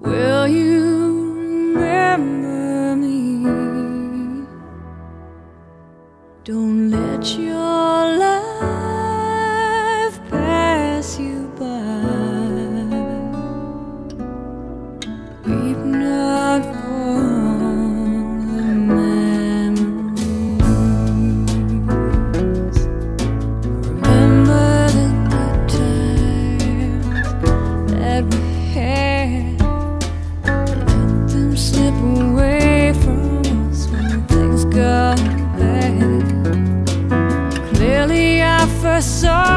Will you remember me? Don't let your life pass you saw